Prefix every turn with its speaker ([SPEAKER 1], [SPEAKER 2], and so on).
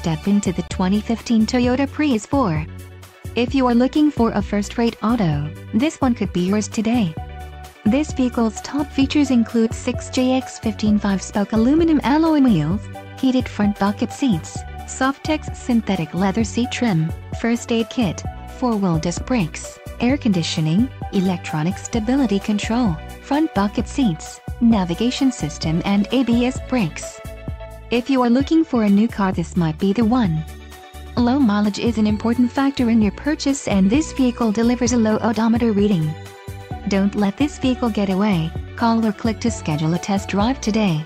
[SPEAKER 1] step into the 2015 Toyota Prius 4. If you are looking for a first-rate auto, this one could be yours today. This vehicle's top features include 6JX15 5-spoke aluminum alloy wheels, heated front bucket seats, Softex synthetic leather seat trim, first aid kit, four-wheel disc brakes, air conditioning, electronic stability control, front bucket seats, navigation system and ABS brakes. If you are looking for a new car this might be the one. Low mileage is an important factor in your purchase and this vehicle delivers a low odometer reading. Don't let this vehicle get away, call or click to schedule a test drive today.